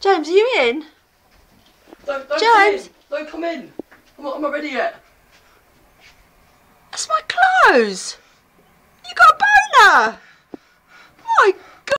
James, are you in? Don't, don't James. in. Don't come in. I'm not, I'm not ready yet. That's my clothes.